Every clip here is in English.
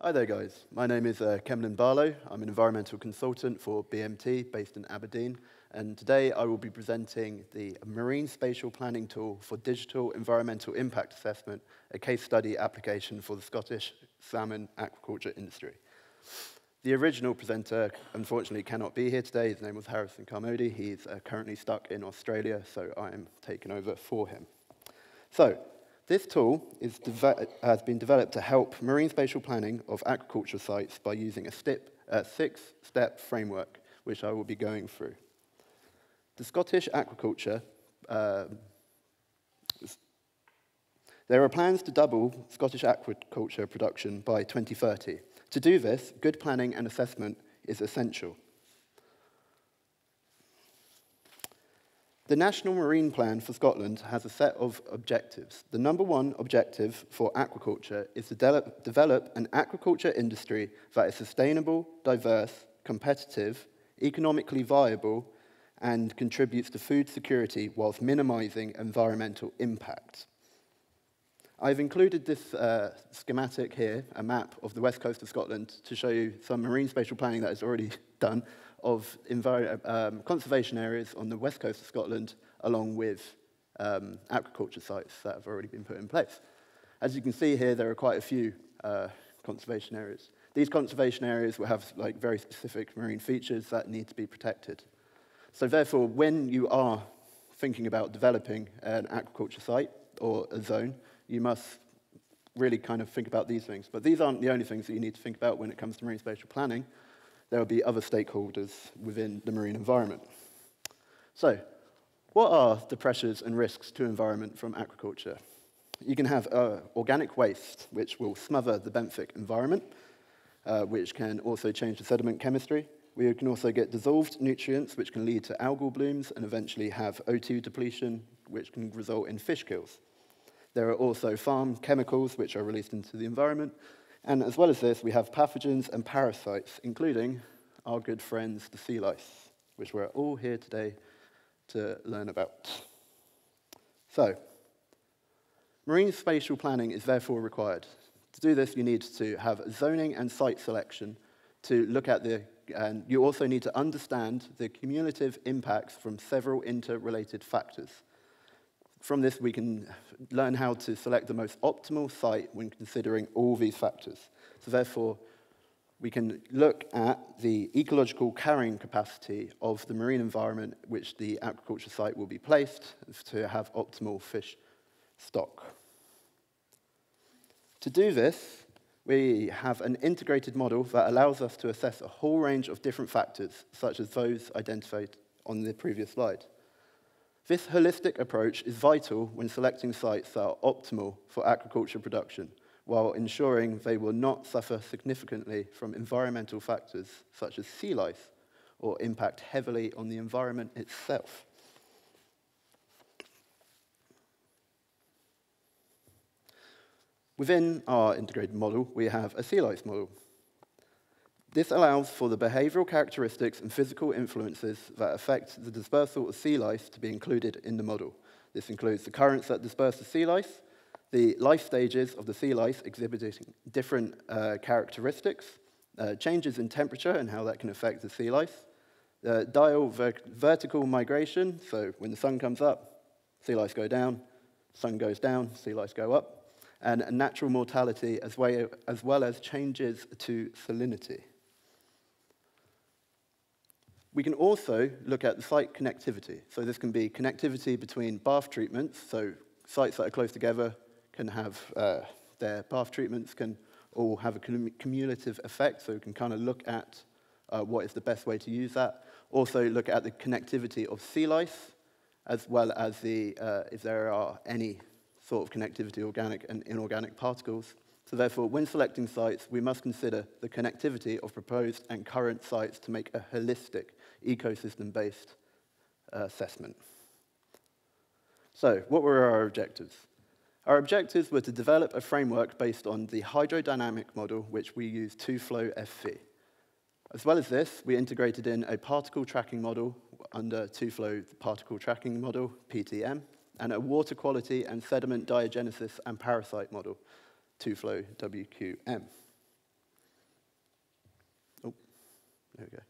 Hi there, guys. My name is uh, Cemlyn Barlow. I'm an environmental consultant for BMT based in Aberdeen. And today I will be presenting the Marine Spatial Planning Tool for Digital Environmental Impact Assessment, a case study application for the Scottish salmon aquaculture industry. The original presenter, unfortunately, cannot be here today. His name was Harrison Carmody. He's uh, currently stuck in Australia, so I am taking over for him. So, this tool has been developed to help marine spatial planning of aquaculture sites by using a, a six-step framework, which I will be going through. The Scottish aquaculture, uh, there are plans to double Scottish aquaculture production by 2030. To do this, good planning and assessment is essential. The National Marine Plan for Scotland has a set of objectives. The number one objective for aquaculture is to de develop an aquaculture industry that is sustainable, diverse, competitive, economically viable, and contributes to food security whilst minimizing environmental impact. I've included this uh, schematic here, a map of the west coast of Scotland, to show you some marine spatial planning that is already done of um, conservation areas on the west coast of Scotland, along with um, aquaculture sites that have already been put in place. As you can see here, there are quite a few uh, conservation areas. These conservation areas will have like very specific marine features that need to be protected. So therefore, when you are thinking about developing an aquaculture site or a zone, you must really kind of think about these things. But these aren't the only things that you need to think about when it comes to marine spatial planning there will be other stakeholders within the marine environment. So, what are the pressures and risks to environment from aquaculture? You can have uh, organic waste, which will smother the benthic environment, uh, which can also change the sediment chemistry. We can also get dissolved nutrients, which can lead to algal blooms and eventually have O2 depletion, which can result in fish kills. There are also farm chemicals, which are released into the environment, and as well as this, we have pathogens and parasites, including our good friends, the sea lice, which we're all here today to learn about. So, marine spatial planning is therefore required. To do this, you need to have zoning and site selection to look at the, and you also need to understand the cumulative impacts from several interrelated factors. From this, we can learn how to select the most optimal site when considering all these factors. So therefore, we can look at the ecological carrying capacity of the marine environment which the aquaculture site will be placed to have optimal fish stock. To do this, we have an integrated model that allows us to assess a whole range of different factors, such as those identified on the previous slide. This holistic approach is vital when selecting sites that are optimal for aquaculture production, while ensuring they will not suffer significantly from environmental factors such as sea lice or impact heavily on the environment itself. Within our integrated model, we have a sea lice model, this allows for the behavioral characteristics and physical influences that affect the dispersal of sea lice to be included in the model. This includes the currents that disperse the sea lice, the life stages of the sea lice exhibiting different uh, characteristics, uh, changes in temperature and how that can affect the sea lice, uh, diel ver vertical migration, so when the sun comes up, sea lice go down, sun goes down, sea lice go up, and natural mortality as well as changes to salinity. We can also look at the site connectivity. So this can be connectivity between bath treatments. So sites that are close together can have uh, their bath treatments can all have a cumulative effect. So we can kind of look at uh, what is the best way to use that. Also look at the connectivity of sea lice, as well as the, uh, if there are any sort of connectivity, organic and inorganic particles. So therefore, when selecting sites, we must consider the connectivity of proposed and current sites to make a holistic ecosystem-based uh, assessment. So what were our objectives? Our objectives were to develop a framework based on the hydrodynamic model, which we use TUFLOW FV. As well as this, we integrated in a particle tracking model under TUFLOW particle tracking model, PTM, and a water quality and sediment diagenesis and parasite model, TUFLOW WQM. Oh, there we go.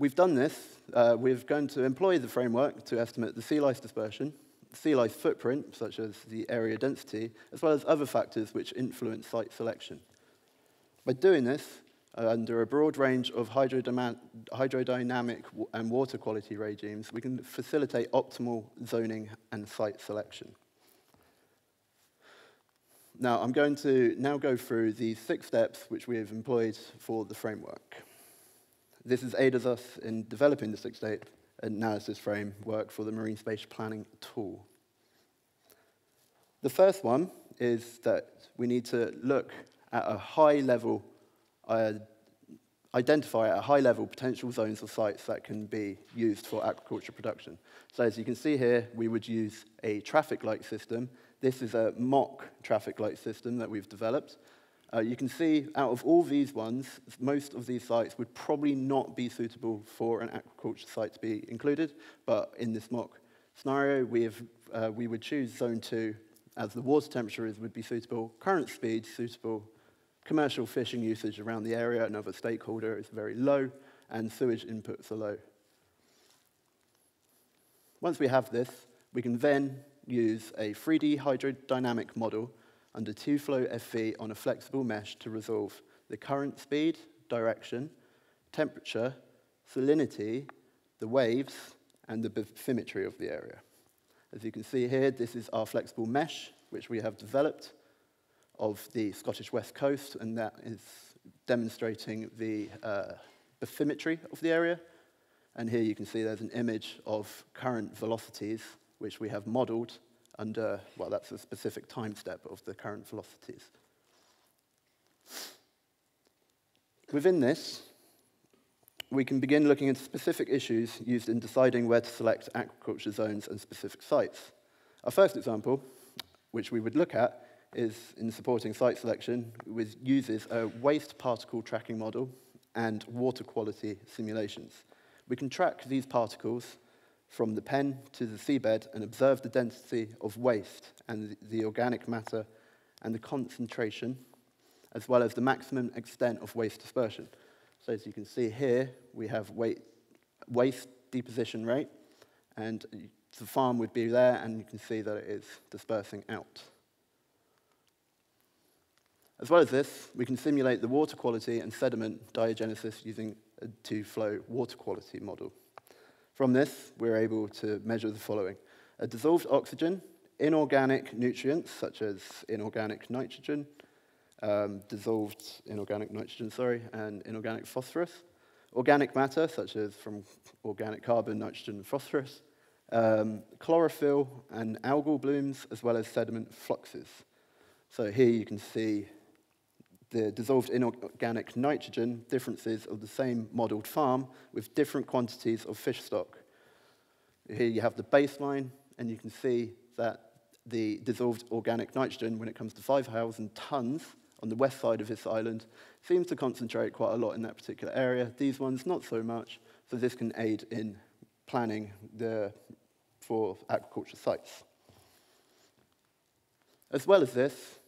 We've done this. Uh, we're going to employ the framework to estimate the sea lice dispersion, sea lice footprint, such as the area density, as well as other factors which influence site selection. By doing this, uh, under a broad range of hydrodynamic and water quality regimes, we can facilitate optimal zoning and site selection. Now, I'm going to now go through the six steps which we have employed for the framework. This has aided us in developing the six-step analysis framework for the marine space planning tool. The first one is that we need to look at a high level, uh, identify at a high level potential zones or sites that can be used for aquaculture production. So as you can see here, we would use a traffic light system. This is a mock traffic light system that we've developed. Uh, you can see out of all these ones, most of these sites would probably not be suitable for an aquaculture site to be included, but in this mock scenario, we, have, uh, we would choose zone two as the water temperature is, would be suitable, current speed suitable, commercial fishing usage around the area, another stakeholder is very low, and sewage inputs are low. Once we have this, we can then use a 3D hydrodynamic model under TUFLOW FV on a flexible mesh to resolve the current speed, direction, temperature, salinity, the waves, and the bathymetry of the area. As you can see here, this is our flexible mesh, which we have developed of the Scottish West Coast, and that is demonstrating the uh, bathymetry of the area. And here you can see there's an image of current velocities, which we have modeled under, well, that's a specific time step of the current velocities. Within this, we can begin looking at specific issues used in deciding where to select aquaculture zones and specific sites. Our first example, which we would look at, is in supporting site selection, which uses a waste particle tracking model and water quality simulations. We can track these particles from the pen to the seabed and observe the density of waste and the organic matter and the concentration, as well as the maximum extent of waste dispersion. So as you can see here, we have waste deposition rate, and the farm would be there, and you can see that it is dispersing out. As well as this, we can simulate the water quality and sediment diagenesis using a TUFLOW water quality model. From this, we're able to measure the following. A dissolved oxygen, inorganic nutrients, such as inorganic nitrogen, um, dissolved inorganic nitrogen, sorry, and inorganic phosphorus, organic matter, such as from organic carbon, nitrogen, and phosphorus, um, chlorophyll and algal blooms, as well as sediment fluxes. So here you can see the dissolved inorganic nitrogen differences of the same modeled farm with different quantities of fish stock. Here you have the baseline, and you can see that the dissolved organic nitrogen, when it comes to 5,000 tons on the west side of this island, seems to concentrate quite a lot in that particular area. These ones, not so much, so this can aid in planning the, for aquaculture sites. As well as this,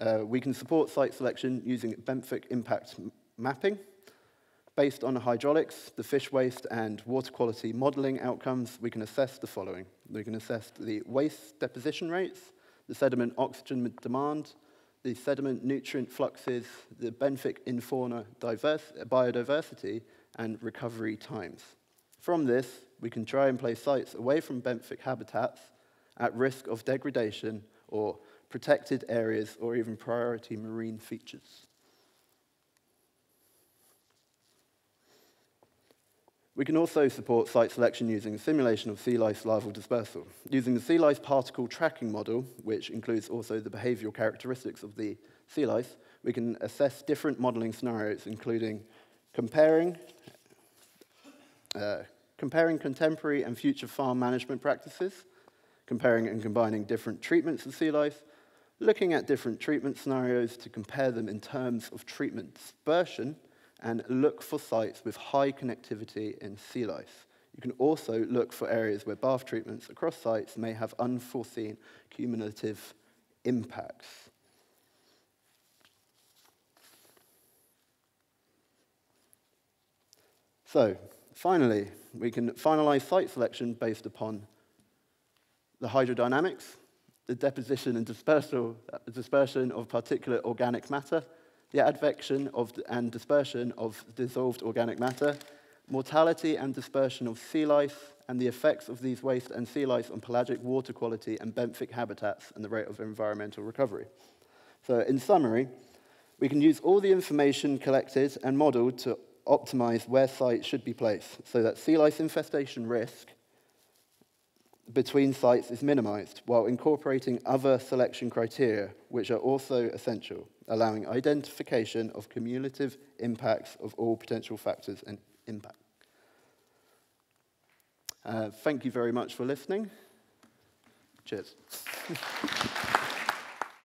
uh, we can support site selection using benthic impact mapping. Based on the hydraulics, the fish waste, and water quality modeling outcomes, we can assess the following. We can assess the waste deposition rates, the sediment oxygen demand, the sediment nutrient fluxes, the benthic infauna biodiversity, and recovery times. From this, we can try and place sites away from benthic habitats at risk of degradation or protected areas, or even priority marine features. We can also support site selection using simulation of sea lice larval dispersal. Using the sea lice particle tracking model, which includes also the behavioral characteristics of the sea lice, we can assess different modeling scenarios, including comparing, uh, comparing contemporary and future farm management practices, comparing and combining different treatments of sea lice, looking at different treatment scenarios to compare them in terms of treatment dispersion and look for sites with high connectivity in sea lice. You can also look for areas where bath treatments across sites may have unforeseen cumulative impacts. So, finally, we can finalize site selection based upon the hydrodynamics, the deposition and dispersal, uh, dispersion of particulate organic matter, the advection of, and dispersion of dissolved organic matter, mortality and dispersion of sea lice, and the effects of these waste and sea lice on pelagic water quality and benthic habitats and the rate of environmental recovery. So in summary, we can use all the information collected and modeled to optimize where sites should be placed so that sea lice infestation risk between sites is minimized while incorporating other selection criteria, which are also essential, allowing identification of cumulative impacts of all potential factors and impact. Uh, thank you very much for listening. Cheers.